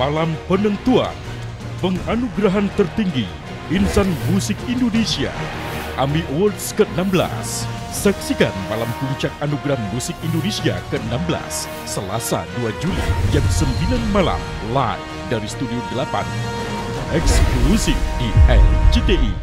Malam penentuan penganugerahan tertinggi insan musik Indonesia AMI Awards ke-16. Saksikan malam puncak anugerah musik Indonesia ke-16 Selasa 2 Juli jam 9 malam live dari Studio 8 eksklusif di LGTI.